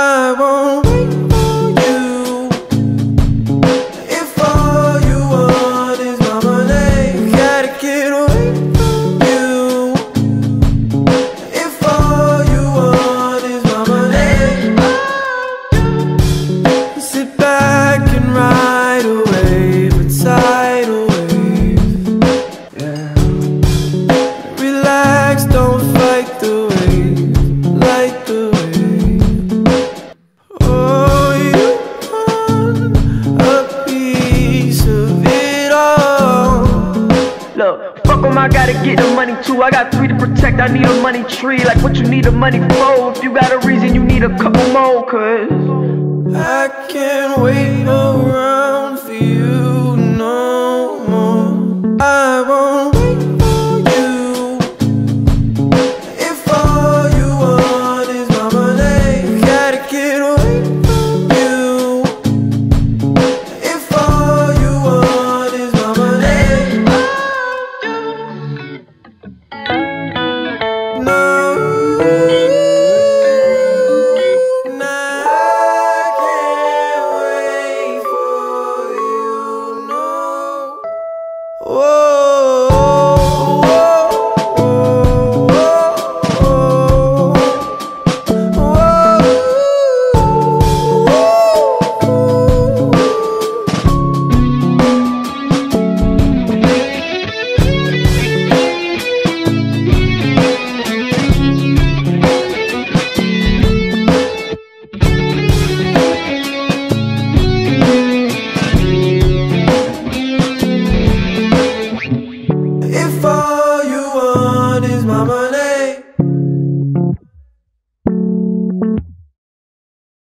I won't Look, fuck them, I gotta get the money too. I got three to protect, I need a money tree. Like what you need a money for. If you got a reason, you need a couple more, cause I can't wait around. All